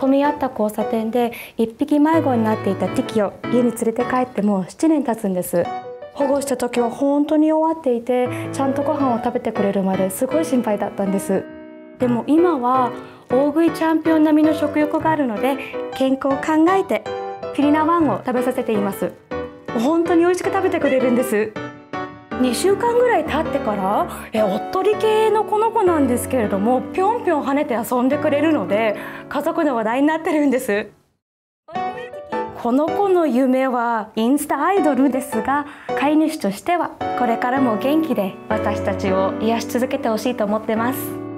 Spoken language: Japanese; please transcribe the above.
混み合った交差点で1匹迷子になっていたティキを家に連れて帰ってもう7年経つんです。保護した時は本当に弱っていてちゃんとご飯を食べてくれるまですごい心配だったんです。でも今は大食いチャンピオン並みの食欲があるので健康を考えてピリナワンを食べさせています。本当に美味しく食べてくれるんです。2週間ぐらい経ってからえおっとり系のこの子なんですけれどもぴょんぴょん跳ねて遊んでくれるので家族の話題になってるんです。この子の夢はインスタアイドルですが飼い主としてはこれからも元気で私たちを癒し続けてほしいと思ってます。